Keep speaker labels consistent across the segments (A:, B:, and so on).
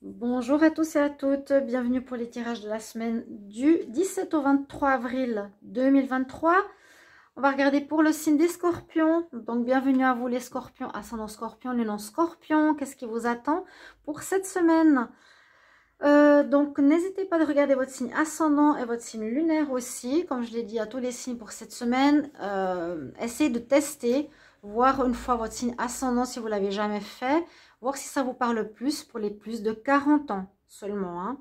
A: Bonjour à tous et à toutes, bienvenue pour les tirages de la semaine du 17 au 23 avril 2023. On va regarder pour le signe des scorpions. Donc bienvenue à vous les scorpions, ascendant scorpion, les non scorpions. Qu'est-ce qui vous attend pour cette semaine? Euh, donc n'hésitez pas de regarder votre signe ascendant et votre signe lunaire aussi. Comme je l'ai dit à tous les signes pour cette semaine, euh, essayez de tester, voir une fois votre signe ascendant si vous ne l'avez jamais fait voir si ça vous parle plus pour les plus de 40 ans seulement. Hein.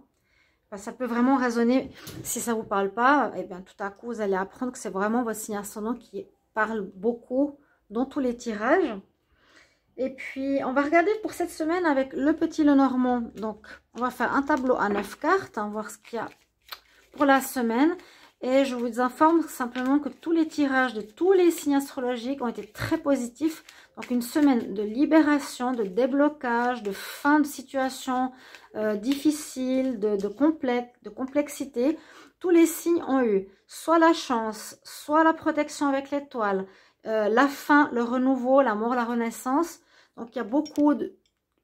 A: ça peut vraiment résonner. Si ça ne vous parle pas, eh bien, tout à coup, vous allez apprendre que c'est vraiment votre signe ascendant qui parle beaucoup dans tous les tirages. Et puis, on va regarder pour cette semaine avec le petit Lenormand. Donc, on va faire un tableau à 9 cartes, hein, voir ce qu'il y a pour la semaine. Et je vous informe simplement que tous les tirages de tous les signes astrologiques ont été très positifs. Donc une semaine de libération, de déblocage, de fin de situation euh, difficile, de, complexité. Tous les signes ont eu soit la chance, soit la protection avec l'étoile, euh, la fin, le renouveau, l'amour, la renaissance. Donc il y a beaucoup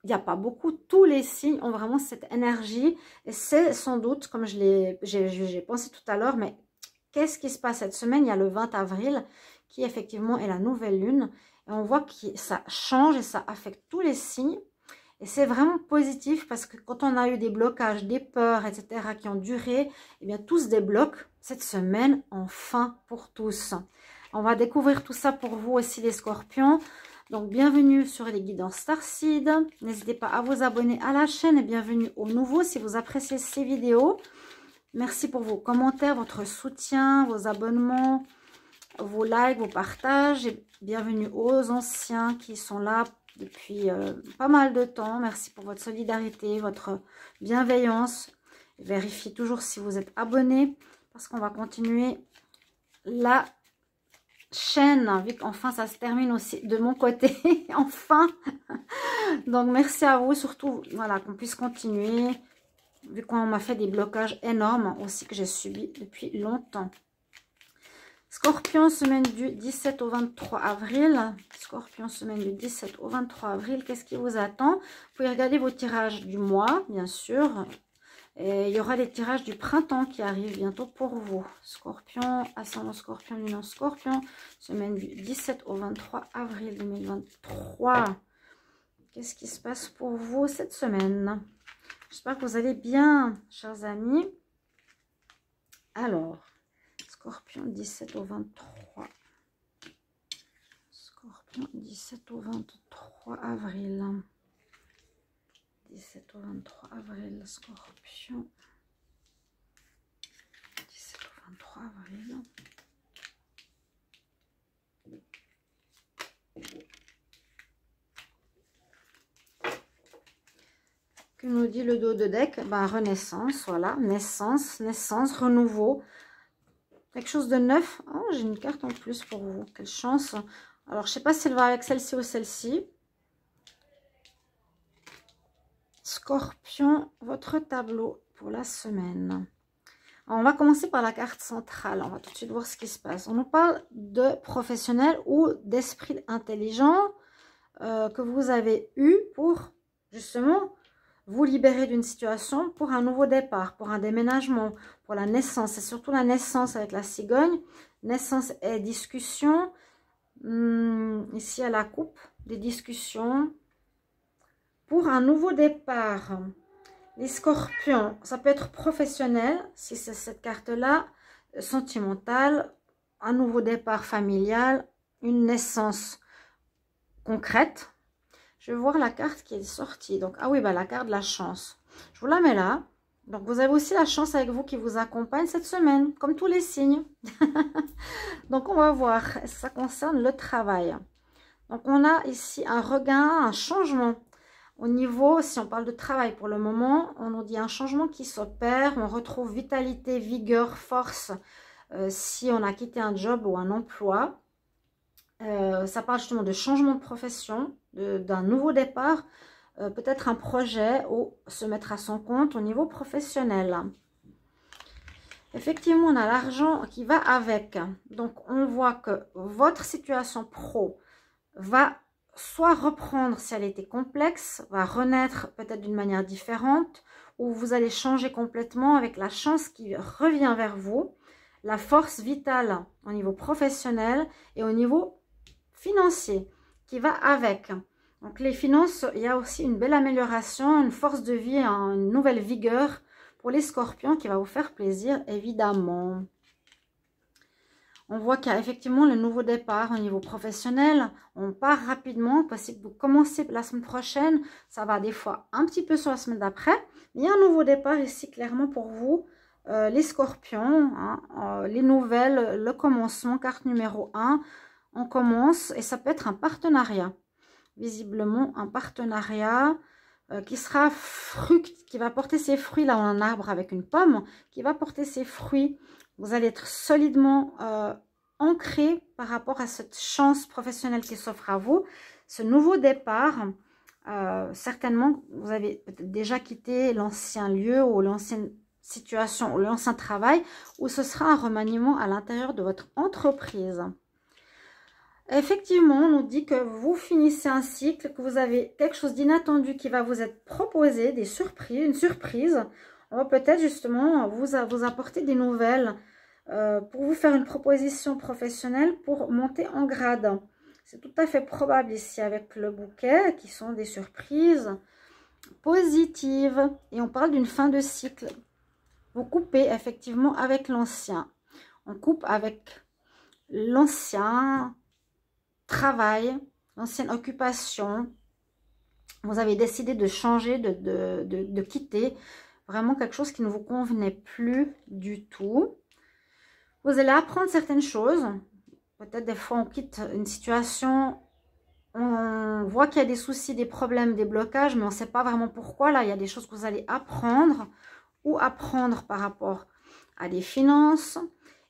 A: il n'y a pas beaucoup, tous les signes ont vraiment cette énergie. Et c'est sans doute, comme je l'ai pensé tout à l'heure, mais qu'est-ce qui se passe cette semaine? Il y a le 20 avril qui effectivement est la nouvelle lune. Et on voit que ça change et ça affecte tous les signes. Et c'est vraiment positif parce que quand on a eu des blocages, des peurs, etc. qui ont duré, eh bien tout se débloque cette semaine, enfin pour tous. On va découvrir tout ça pour vous aussi les scorpions. Donc, bienvenue sur les guidances Starseed. N'hésitez pas à vous abonner à la chaîne et bienvenue aux nouveaux si vous appréciez ces vidéos. Merci pour vos commentaires, votre soutien, vos abonnements, vos likes, vos partages. Et bienvenue aux anciens qui sont là depuis euh, pas mal de temps. Merci pour votre solidarité, votre bienveillance. Vérifiez toujours si vous êtes abonné parce qu'on va continuer la chaîne, vu qu'enfin ça se termine aussi de mon côté, enfin. Donc merci à vous, surtout, voilà, qu'on puisse continuer, vu qu'on m'a fait des blocages énormes aussi que j'ai subi depuis longtemps. Scorpion, semaine du 17 au 23 avril. Scorpion, semaine du 17 au 23 avril. Qu'est-ce qui vous attend? Vous pouvez regarder vos tirages du mois, bien sûr. Et il y aura les tirages du printemps qui arrivent bientôt pour vous. Scorpion, ascendant scorpion, lune scorpion. Semaine du 17 au 23 avril 2023. Qu'est-ce qui se passe pour vous cette semaine? J'espère que vous allez bien, chers amis. Alors, Scorpion 17 au 23. Scorpion 17 au 23 avril. 17 au 23 avril, Scorpion. 17 au 23 avril. Nous dit le dos de deck ben, Renaissance, voilà, naissance, naissance, renouveau. Quelque chose de neuf. Oh, j'ai une carte en plus pour vous. Quelle chance. Alors, je ne sais pas si elle va avec celle-ci ou celle-ci. Scorpion, votre tableau pour la semaine. on va commencer par la carte centrale. On va tout de suite voir ce qui se passe. On nous parle de professionnel ou d'esprit intelligent euh, que vous avez eu pour justement vous libérer d'une situation pour un nouveau départ, pour un déménagement, pour la naissance. Et surtout la naissance avec la cigogne. Naissance et discussion. Hmm, ici à la coupe, des discussions, pour un nouveau départ, les scorpions, ça peut être professionnel, si c'est cette carte-là, sentimental, un nouveau départ familial, une naissance concrète. Je vais voir la carte qui est sortie. Donc, ah oui, bah, la carte de la chance. Je vous la mets là. Donc, vous avez aussi la chance avec vous qui vous accompagne cette semaine, comme tous les signes. Donc, on va voir. Ça concerne le travail. Donc, on a ici un regain, un changement au niveau, si on parle de travail pour le moment, on nous dit un changement qui s'opère. On retrouve vitalité, vigueur, force euh, si on a quitté un job ou un emploi. Euh, ça parle justement de changement de profession, d'un nouveau départ, euh, peut-être un projet ou se mettre à son compte au niveau professionnel. Effectivement, on a l'argent qui va avec. Donc, on voit que votre situation pro va soit reprendre si elle était complexe, va renaître peut-être d'une manière différente, ou vous allez changer complètement avec la chance qui revient vers vous, la force vitale au niveau professionnel et au niveau financier qui va avec. Donc les finances, il y a aussi une belle amélioration, une force de vie, une nouvelle vigueur pour les scorpions qui va vous faire plaisir évidemment. On voit qu'il y a effectivement le nouveau départ au niveau professionnel. On part rapidement. Possible que vous commencez la semaine prochaine. Ça va des fois un petit peu sur la semaine d'après. Il y un nouveau départ ici clairement pour vous. Euh, les scorpions, hein, euh, les nouvelles, le commencement, carte numéro 1. On commence et ça peut être un partenariat. Visiblement un partenariat euh, qui sera fruct, qui va porter ses fruits. Là, on a un arbre avec une pomme qui va porter ses fruits vous allez être solidement euh, ancré par rapport à cette chance professionnelle qui s'offre à vous. Ce nouveau départ, euh, certainement, vous avez déjà quitté l'ancien lieu ou l'ancienne situation ou l'ancien travail où ce sera un remaniement à l'intérieur de votre entreprise. Effectivement, on nous dit que vous finissez un cycle, que vous avez quelque chose d'inattendu qui va vous être proposé, des surprises, une surprise on va peut-être justement vous, vous apporter des nouvelles euh, pour vous faire une proposition professionnelle pour monter en grade. C'est tout à fait probable ici avec le bouquet qui sont des surprises positives. Et on parle d'une fin de cycle. Vous coupez effectivement avec l'ancien. On coupe avec l'ancien travail, l'ancienne occupation. Vous avez décidé de changer, de, de quitter Vraiment quelque chose qui ne vous convenait plus du tout. Vous allez apprendre certaines choses. Peut-être des fois on quitte une situation, on voit qu'il y a des soucis, des problèmes, des blocages, mais on ne sait pas vraiment pourquoi. Là, il y a des choses que vous allez apprendre ou apprendre par rapport à des finances.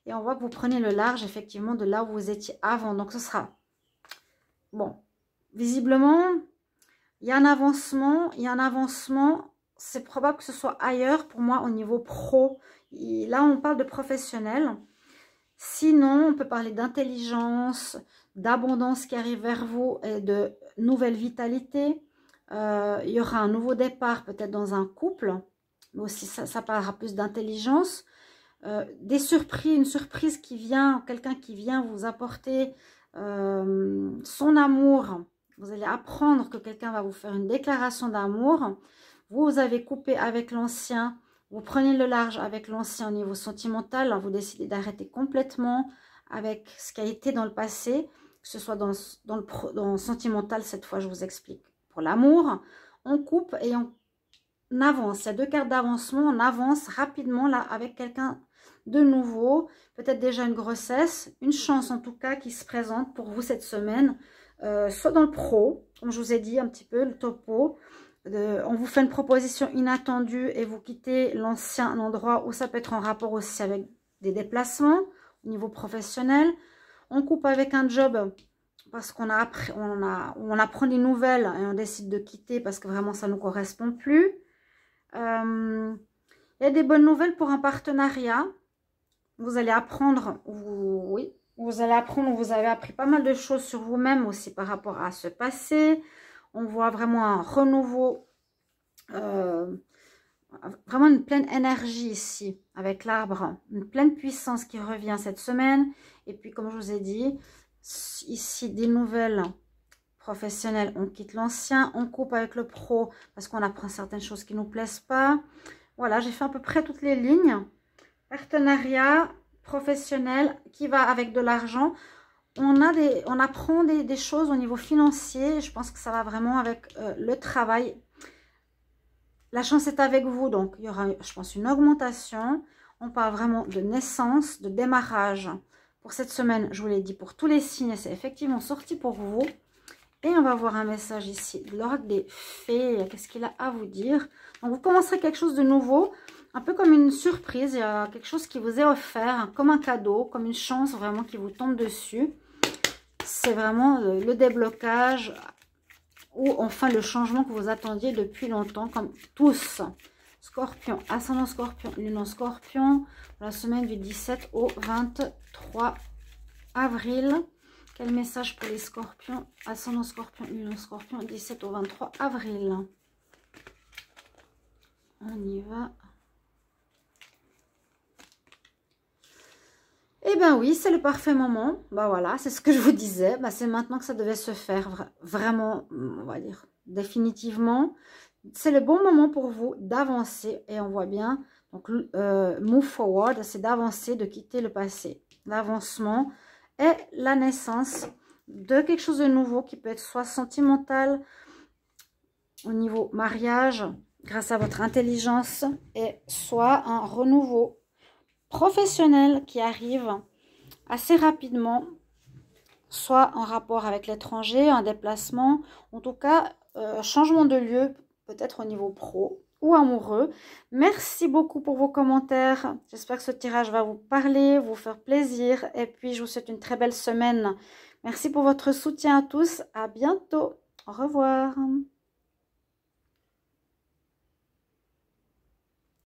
A: Et on voit que vous prenez le large, effectivement, de là où vous étiez avant. Donc, ce sera... Bon, visiblement, il y a un avancement. Il y a un avancement c'est probable que ce soit ailleurs pour moi au niveau pro. là, on parle de professionnel. Sinon, on peut parler d'intelligence, d'abondance qui arrive vers vous et de nouvelle vitalité. Euh, il y aura un nouveau départ peut-être dans un couple, mais aussi ça, parlera plus d'intelligence. Euh, des surprises, une surprise qui vient, quelqu'un qui vient vous apporter euh, son amour. Vous allez apprendre que quelqu'un va vous faire une déclaration d'amour. Vous avez coupé avec l'ancien, vous prenez le large avec l'ancien au niveau sentimental, vous décidez d'arrêter complètement avec ce qui a été dans le passé, que ce soit dans, dans, le, sentimental, cette fois je vous explique. Pour l'amour, on coupe et on avance. Il y a deux cartes d'avancement, on avance rapidement là avec quelqu'un de nouveau, peut-être déjà une grossesse, une chance en tout cas qui se présente pour vous cette semaine, euh, soit dans le pro, comme je vous ai dit un petit peu, le topo, on vous fait une proposition inattendue et vous quittez l'ancien endroit où ça peut être en rapport aussi avec des déplacements au niveau professionnel. On coupe avec un job parce qu'on a, on a, on apprend des nouvelles et on décide de quitter parce que vraiment ça ne nous correspond plus. Euh, il y a des bonnes nouvelles pour un partenariat. Vous allez apprendre, oui, vous allez apprendre, vous avez appris pas mal de choses sur vous-même aussi par rapport à ce passé on voit vraiment un renouveau, euh, vraiment une pleine énergie ici avec l'arbre, une pleine puissance qui revient cette semaine. Et puis, comme je vous ai dit, ici, des nouvelles professionnelles, on quitte l'ancien, on coupe avec le pro parce qu'on apprend certaines choses qui ne nous plaisent pas. Voilà, j'ai fait à peu près toutes les lignes. Partenariat professionnel qui va avec de l'argent on, a des, on apprend des, choses au niveau financier. Je pense que ça va vraiment avec euh, le travail. La chance est avec vous, donc il y aura, je pense, une augmentation. On parle vraiment de naissance, de démarrage. Pour cette semaine, je vous l'ai dit, pour tous les signes, c'est effectivement sorti pour vous. Et on va voir un message ici de l'oracle des fées. Qu'est-ce qu'il a à vous dire? Donc, vous commencerez quelque chose de nouveau, un peu comme une surprise. Il y a quelque chose qui vous est offert, comme un cadeau, comme une chance vraiment qui vous tombe dessus c'est vraiment le déblocage ou enfin le changement que vous attendiez depuis longtemps, comme tous. Scorpion, ascendant scorpion, lune en scorpion, la semaine du 17 au 23 avril. Quel message pour les scorpions? Ascendant scorpion, une scorpion, 17 au 23 avril. On y va. Bien oui, c'est le parfait moment. Bah voilà, c'est ce que je vous disais. Bah, c'est maintenant que ça devait se faire vraiment, on va dire, définitivement. C'est le bon moment pour vous d'avancer. Et on voit bien, donc euh, move forward, c'est d'avancer, de quitter le passé. L'avancement est la naissance de quelque chose de nouveau qui peut être soit sentimental, au niveau mariage, grâce à votre intelligence, et soit un renouveau professionnel qui arrive assez rapidement, soit en rapport avec l'étranger, un déplacement, en tout cas, euh, changement de lieu, peut-être au niveau pro ou amoureux. Merci beaucoup pour vos commentaires. J'espère que ce tirage va vous parler, vous faire plaisir. Et puis, je vous souhaite une très belle semaine. Merci pour votre soutien à tous. À bientôt. Au revoir.